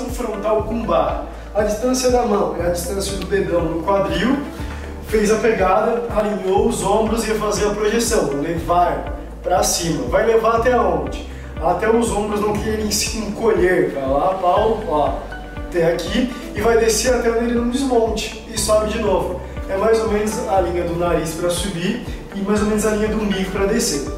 frontal com barra. A distância da mão é a distância do dedão no quadril, fez a pegada, alinhou os ombros e ia fazer a projeção, levar para cima. Vai levar até onde? Até os ombros não querem se encolher, vai lá, pau, ó, até aqui, e vai descer até onde ele não desmonte, e sobe de novo. É mais ou menos a linha do nariz para subir e mais ou menos a linha do umbigo para descer.